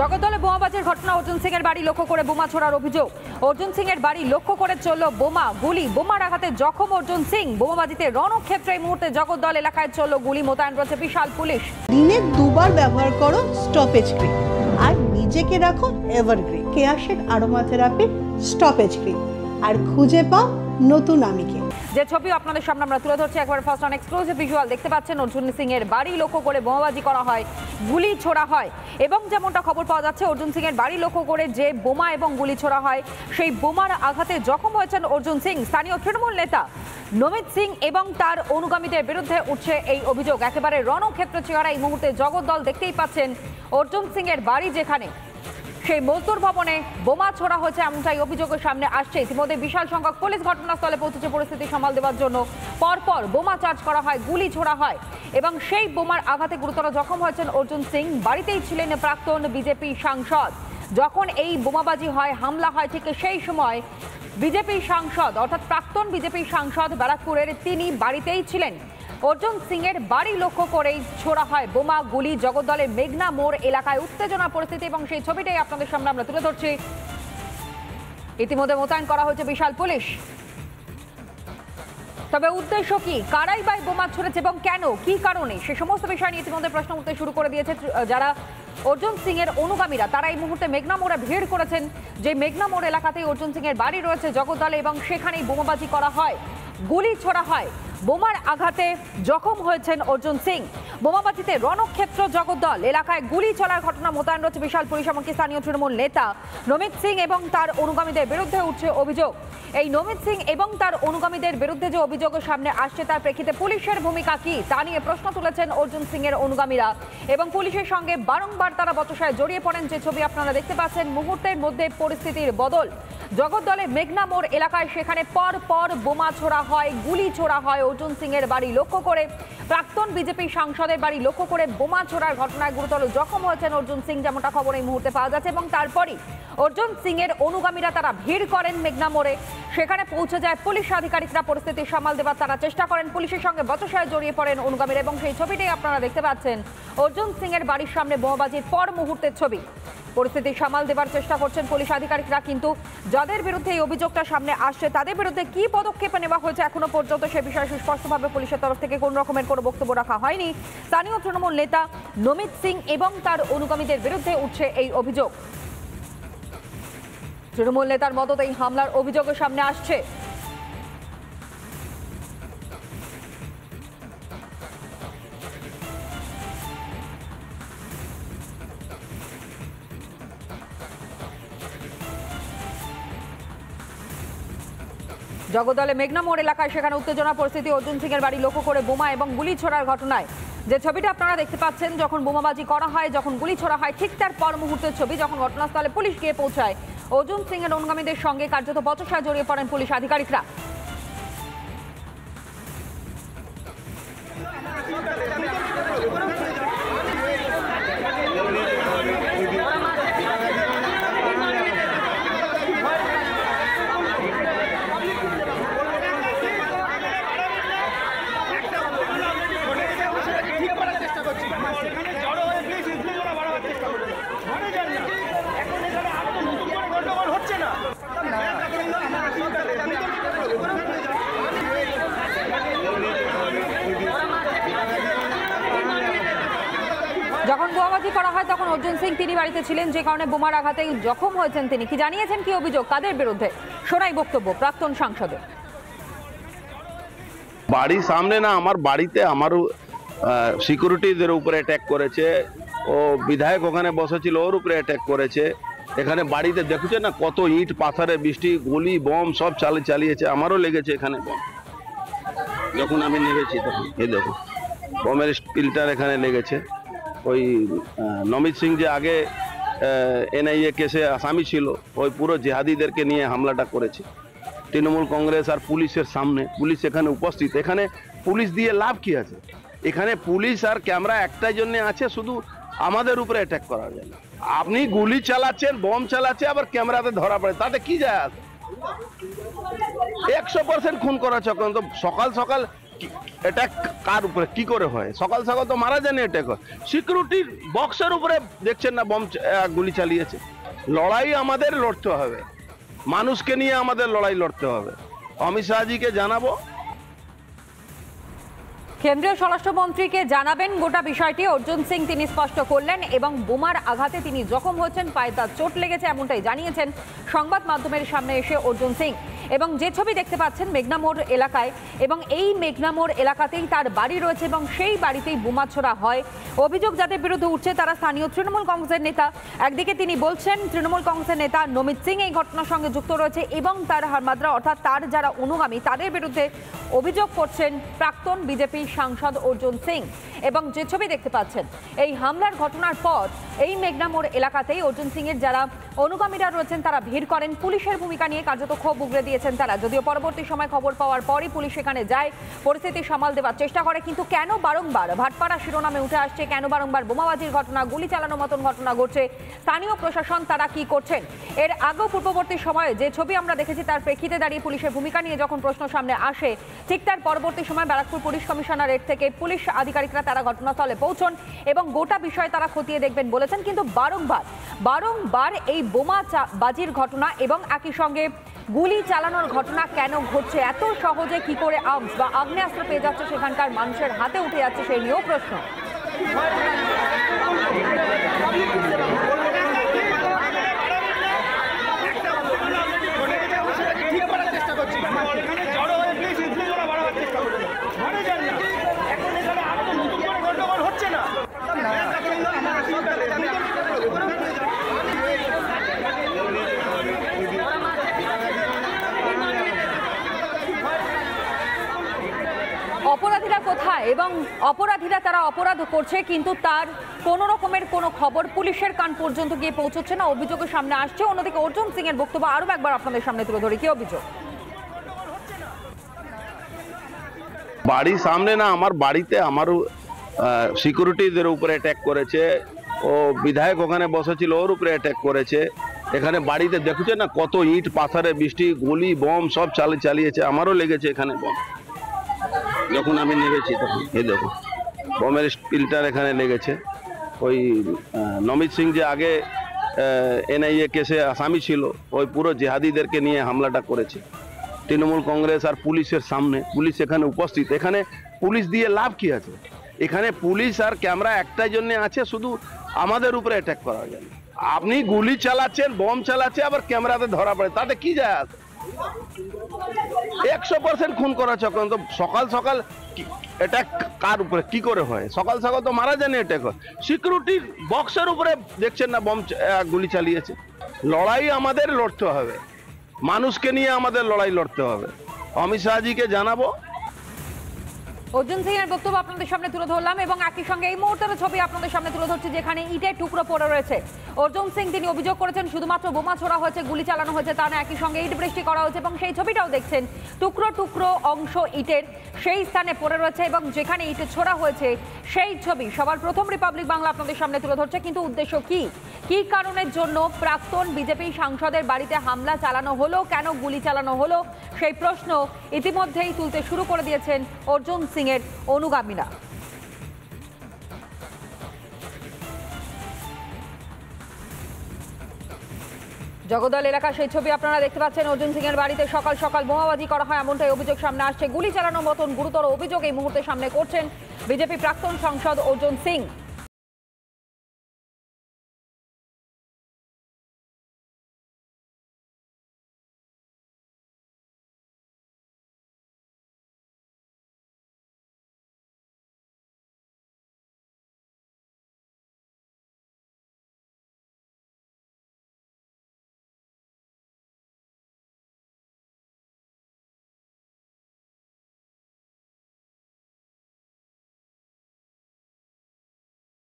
জগদ্দলে বোমাবাজের ঘটনা অর্জুন সিং এর বাড়ি লক্ষ্য করে বোমা ছোড়ার অভিযোগ। অর্জুন সিং এর বাড়ি লক্ষ্য করে চলল বোমা, গুলি। বোমার আঘাতে জখম অর্জুন সিং। বোমাবাজিতে রণক্ষেত্রে এই মুহূর্তে জগদ্দল এলাকায় চলল গুলি। মোতায়েন রয়েছে বিশাল পুলিশ। দিনে দুবার ব্যবহার করো স্টপেজ ক্রিম আর নিজেকে রাখো evergreen Keya Seth aroma therapy stoppage cream আর খুঁজে পাও নতুন আমিকে। যে ছবি আপনাদের সামনে আমরা তুলে ধরছি, একবার ফার্স্ট অন এক্সক্লুসিভ ভিজুয়াল দেখতে পাচ্ছেন, অর্জুন সিং এর বাড়ি লক্ষ্য করে বোমাবাজি করা হয়, গুলি ছোড়া হয়। এবং যেমনটা খবর পাওয়া যাচ্ছে, অর্জুন সিং এর বাড়ি লক্ষ্য করে যে বোমা এবং গুলি ছোড়া হয়, সেই বোমার আঘাতে জখম হয়েছেন অর্জুন সিং। স্থানীয় তৃণমূল নেতা নমিত সিং এবং তার অনুগামীদের বিরুদ্ধে উঠছে এই অভিযোগ। একেবারে রণক্ষেত্র চেহারা এই মুহূর্তে জগদ্দল দেখতেই পাচ্ছেন অর্জুন সিং এর বাড়ি যেখানে। সেই মজদুর ভবনে বোমা ছোড়া হয়েছে এমনটাই অভিযোগের সামনে আসছে। ইতিমধ্যে বিশাল সংখ্যক পুলিশ ঘটনাস্থলে পৌঁছেছে, পরিস্থিতি সামাল দেওয়ার জন্য। পরপর বোমা চার্জ করা হয়, গুলি ছোড়া হয় এবং সেই বোমার আঘাতে গুরুতর জখম হয়েছেন অর্জুন সিং। বাড়িতেই ছিলেন প্রাক্তন বিজেপি সাংসদ। যখন এই বোমাবাজি হয়, হামলা হয়, ঠিক সেই সময় বিজেপি সাংসদ, অর্থাৎ প্রাক্তন বিজেপি সাংসদ ব্যারাকপুরের তিনি বাড়িতেই ছিলেন। অর্জুন সিং এর বাড়ি লক্ষ্য করেই ছোড়া হয় বোমা, গুলি জগদ্দলের মেঘনা মোড় এলাকায় উত্তেজনা পরিস্থিতি এবং সেই ছবিটাই আপনাদের সামনে আমরা তুলে ধরছি। ইতিমধ্যে মোতায়েন করা হয়েছে বিশাল পুলিশ। তবে উদ্দেশ্য কি? কারাই বাই বোমা ছড়েছে এবং কেন? কি কারণে? সে সমস্ত বিষয় নিয়ে ইতিমধ্যে প্রশ্ন উঠতে শুরু করে দিয়েছে যারা অর্জুন সিং এর অনুগামীরা। তারা এই মুহূর্তে মেঘনা মোড়ে ভিড় করেছেন। যে মেঘনা মোড় এলাকাতেই অর্জুন সিং এর বাড়ি রয়েছে জগদ্দলে এবং সেখানেই বোমাবাজি করা হয়, গুলি ছোড়া হয়। বোমার আঘাতে জখম হয়েছেন অর্জুন সিং। বোমাবাজিতে রণক্ষেত্র জগদ্দল। এলাকায় গুলি চলার ঘটনা মোতায়েন রয়েছে বিশাল পুলিশ এমনকি স্থানীয় তৃণমূল নেতা নমিত সিং এবং তার অনুগামীদের বিরুদ্ধে উঠছে অভিযোগ। এই নমিত সিং এবং তার অনুগামীদের বিরুদ্ধে যে অভিযোগ সামনে আসছে তার প্রেক্ষিতে পুলিশের ভূমিকা কি তা নিয়ে প্রশ্ন তুলেছেন অর্জুন সিং এর অনুগামীরা এবং পুলিশের সঙ্গে বারংবার তারা বচসায় জড়িয়ে পড়েন যে ছবি আপনারা দেখতে পাচ্ছেন, মুহূর্তের মধ্যে পরিস্থিতির বদল। জগদ্দলে মেঘনা মোড় এলাকায় সেখানে পর পর বোমা ছোড়া হয়, গুলি ছোড়া হয়। অর্জুন সিং এর বাড়ি লক্ষ্য করে প্রাক্তন বিজেপি সাংসদের বাড়ি লক্ষ্য করে বোমা ছোড়ার ঘটনায় গুরুতর জখম হয়েছেন অর্জুন সিং, যেমনটা খবর এই মুহূর্তে পাওয়া যাচ্ছে, এবং তারপরই অর্জুন সিং এর অনুগামীরা তারা ভিড় করেন মেঘনা মোড়ে। সেখানে পৌঁছে যায় পুলিশ আধিকারিকরা, পরিস্থিতি সামাল দেবার তারা চেষ্টা করেন। পুলিশের সঙ্গে বচসায় জড়িয়ে পড়েন অনুগামীরা, এবং সেই ছবিটাই আপনারা দেখতে পাচ্ছেন। অর্জুন সিং এর বাড়ির সামনে বোমাবাজির পর মুহূর্তের ছবি। পরিস্থিতি সামাল দেবার চেষ্টা করছেন পুলিশ আধিকারিকরা, কিন্তু যাদের বিরুদ্ধে এই অভিযোগটা সামনে আসছে, তাদের বিরুদ্ধে কি পদক্ষেপ নেওয়া হয়েছে এখনও পর্যন্ত সে বিষয়ে সুস্পষ্টভাবে পুলিশের তরফ থেকে কোন রকমের কোনো বক্তব্য রাখা হয়নি। স্থানীয় তৃণমূল নেতা নমিত সিং এবং তার অনুগামীদের বিরুদ্ধে উঠছে এই অভিযোগ। তৃণমূল নেতার মদত এই হামলার অভিযোগের সামনে আসছে। জগদলে মেঘনা মোড় এলাকায় সেখানে উত্তেজনা, পরিস্থিতি। অর্জুন সিং এর বাড়ি লক্ষ্য করে বোমা এবং গুলি ছোড়ার ঘটনায়। যে ছবিটা আপনারা দেখতে পাচ্ছেন, যখন বোমাবাজি করা হয়, যখন গুলি ছোড়া হয়, ঠিক তার পর মুহূর্তের ছবি, যখন ঘটনাস্থলে পুলিশ গিয়ে পৌঁছায়। অর্জুন সিং এর অনুগামীদের সঙ্গে কার্যত বচসায় জড়িয়ে পড়েন পুলিশ আধিকারিকরা এখানে জড়ো হয়ে প্লিজ উত্তেজনা বাড়াবার চেষ্টা করছে ঘরে যান না এখন এখানে আর তো নতুন করে গন্ডগোল হচ্ছে না যখন বোমাবাজি করা হয় তখন অর্জুন সিং তিনি বাড়িতে ছিলেন, যে কারণে বোমার আঘাতে জখম হয়েছেন তিনি। কি জানিয়েছেন কি অভিযোগ? কাদের বিরুদ্ধে? শোনাই বক্তব্য প্রাক্তন সাংসদের। বাড়ির সামনে না, আমার বাড়িতে আমার সিকিউরিটিদের উপরে অ্যাটাক করেছে। ও বিধায়ক ওখানে বসেছিল, ওর উপরে অ্যাটাক করেছে। এখানে বাড়িতে দেখছে না কত ইট, পাথরে বৃষ্টি, গুলি, বম, সব চালিয়ে চালিয়েছে। আমারও লেগেছে এখানে বম। যখন আমি নেমেছি তখন, এই দেখো বমের স্পিলটার এখানে লেগেছে। ওই নমিত সিং যে আগে এনআইএ কেসে আসামি ছিল, ওই পুরো জেহাদিদেরকে নিয়ে হামলাটা করেছে। তৃণমূল কংগ্রেস আর পুলিশের সামনে, পুলিশ এখানে উপস্থিত। এখানে পুলিশ দিয়ে লাভ কি আছে? এখানে পুলিশ আর ক্যামেরা একটাই জন্য আছে, শুধু আমাদের উপরে অ্যাটাক করার জন্য আপনি গুলি চালাচ্ছেন বম চালাচ্ছে, আবার ক্যামেরাতে ধরা পড়ে, তাতে কি যায় আসে একশো পার্সেন্ট খুন করা চক্রান্ত, সকাল সকাল অ্যাটাক কার উপরে? কি করে হয়? সকাল সকাল তো মারা যায়নি অ্যাটাক হয় সিকিউরিটির বক্সের উপরে দেখছেন না বম গুলি চালিয়েছে। লড়াই আমাদের লড়তে হবে। মানুষকে নিয়ে আমাদের লড়াই লড়তে হবে। অমিত শাহজিকে জানাব কেন্দ্রীয় স্বরাষ্ট্রমন্ত্রীকে জানাবেন গোটা বিষয়টি। অর্জুন সিং তিনি স্পষ্ট করলেন এবং বোমার আঘাতে তিনি জখম হয়েছেন, পায়ে তার চোট লেগেছে এমনটাই জানিয়েছেন সংবাদ মাধ্যমের সামনে এসে অর্জুন সিং। এবং যে ছবি দেখতে পাচ্ছেন মেঘনামোড় এলাকায়, এবং এই মেঘনামোড় এলাকাতেই তার বাড়ি রয়েছে এবং সেই বাড়িতেই বোমা ছোড়া হয়। অভিযোগ যাদের বিরুদ্ধে উঠছে তারা স্থানীয় তৃণমূল কংগ্রেসের নেতা। একদিকে তিনি বলছেন, তৃণমূল কংগ্রেসের নেতা নমিত সিং এই ঘটনার সঙ্গে যুক্ত রয়েছে এবং তার হারমাদ্রা, অর্থাৎ তার যারা অনুগামী, তাদের বিরুদ্ধে অভিযোগ করছেন প্রাক্তন বিজেপি সাংসদ অর্জুন সিং। এবং যে ছবি দেখতে পাচ্ছেন, এই হামলার ঘটনার পর এই মেঘনামোড় এলাকাতেই অর্জুন সিং এর যারা অনুগামীরা রয়েছেন, তারা ভিড় করেন। পুলিশের ভূমিকা নিয়ে কার্যত ক্ষোভ উগড়ে দিয়েছেন তারা। যদিও পরবর্তী সময় খবর পাওয়ার পরই পুলিশ সেখানে যায়, পরিস্থিতি সামাল দেওয়ার চেষ্টা করে। কিন্তু কেন বারংবার ভাটপাড়া শিরোনামে উঠে আসছে, কেন বারংবার বোমাবাজির ঘটনা, গুলি চালানোর মতন ঘটনা ঘটছে, স্থানীয় প্রশাসন, তারা কি করছেন? এর আগেও পূর্ববর্তী সময়ে যে ছবি আমরা দেখেছি, তার প্রেক্ষিতে দাঁড়িয়ে পুলিশের ভূমিকা নিয়ে যখন প্রশ্ন সামনে আসে, ঠিক তার পরবর্তী সময় ব্যারাকপুর পুলিশ কমিশনারেট থেকে পুলিশ আধিকারিকরা তারা ঘটনাস্থলে পৌঁছন এবং গোটা বিষয় তারা খতিয়ে দেখবেন বলেছেন। কিন্তু বারংবার বারংবার এই বোমা বাজির ঘটনা এবং একই সঙ্গে গুলি চালানোর ঘটনা কেন ঘটছে, এত সহজে কি করে আর্মস বা আগ্নেয়াস্ত্র পেয়ে যাচ্ছে সেখানকার মানুষের হাতে উঠে যাচ্ছে সেই নিয়েও প্রশ্ন ঠিক করার চেষ্টা করছি এখানে জড়ো হয়ে প্লিজ উত্তেজনা বাড়াবার চেষ্টা করবেন না। ঘরে যান না এখন এখানে আর তো নতুন করে গন্ডগোল হচ্ছে না অপরাধীরা কোথায় এবং অপরাধীরা তারা অপরাধ করছে, কিন্তু তার কোনো রকমের কোনো খবর পুলিশের কান পর্যন্ত গিয়ে পৌঁছচ্ছে না। অভিযোগের সামনে আসছে। অন্যদিকে অর্জুন সিং এর বক্তব্য আরও একবার আপনাদের সামনে তুলে ধরি। কি অভিযোগ? বাড়ির সামনে না, আমার বাড়িতে আমারও সিকিউরিটিদের উপরে অ্যাটাক করেছে। ও বিধায়ক ওখানে বসেছিল, ওর উপরে অ্যাটাক করেছে। এখানে বাড়িতে দেখছেন না কত ইট, পাথারে, বৃষ্টি, গুলি, বম সব চালি চালিয়েছে। আমারও লেগেছে এখানে বম। যখন আমি নেমেছি তখন, এই দেখো, বমের স্পিলটার এখানে লেগেছে। ওই নমিত সিং যে আগে এনআইএ কেসে আসামি ছিল, ওই পুরো জেহাদিদেরকে নিয়ে হামলাটা করেছে। তৃণমূল কংগ্রেস আর পুলিশের সামনে, পুলিশ এখানে উপস্থিত। এখানে পুলিশ দিয়ে লাভ কি আছে? এখানে পুলিশ আর ক্যামেরা একটাই জন্য আছে, শুধু আমাদের উপরে অ্যাটাক করা যায় আপনি গুলি চালাচ্ছেন বম চালাচ্ছে আবার ক্যামেরাতে ধরা পড়ে, তাতে কি যায় আসে একশো পার্সেন্ট খুন করা চক্রান্ত সকাল সকাল অ্যাটাক কার উপরে? কি করে হয়? সকাল সকাল তো মারা যায়নি অ্যাটাক হয় সিকিউরিটি বক্সের উপরে দেখছেন না বম গুলি চালিয়েছে। লড়াই আমাদের লড়তে হবে। মানুষকে নিয়ে আমাদের লড়াই লড়তে হবে। অমিত শাহজিকে জানাব। অর্জুন সিং এর বক্তব্য আপনাদের সামনে তুলে ধরলাম এবং একই সঙ্গে এই মুহূর্তের ছবি আপনাদের সামনে তুলে ধরছি, যেখানে ইটের টুকরো পড়ে রয়েছে। অর্জুন সিং তিনি অভিযোগ করেছেন, শুধুমাত্র বোমা ছোড়া হয়েছে, গুলি চালানো হয়েছে, তা না, একই সঙ্গে ইট বৃষ্টি করা হয়েছে এবং সেই ছবিটাও দেখছেন। টুকরো টুকরো অংশ ইটের সেই স্থানে পড়ে রয়েছে এবং যেখানে ইটে ছোড়া হয়েছে, সেই ছবি সবার প্রথম রিপাবলিক বাংলা আপনাদের সামনে তুলে ধরছে। কিন্তু উদ্দেশ্য কি? কি কারণের জন্য প্রাক্তন বিজেপি সাংসদের বাড়িতে হামলা চালানো হলো? কেন গুলি চালানো হলো? সেই প্রশ্ন ইতিমধ্যেই তুলতে শুরু করে দিয়েছেন অর্জুন সিং। এর অনুগামীরা। জগদল এলাকা সেই ছবি আপনারা দেখতে পাচ্ছেন। অর্জুন সিং এর বাড়িতে সকাল সকাল বোমাবাজি করা হয়, এমনটাই অভিযোগ সামনে আসছে। গুলি চালানোর মতন গুরুতর অভিযোগ এই মুহূর্তে সামনে করছেন বিজেপি প্রাক্তন সংসদ অর্জুন সিং।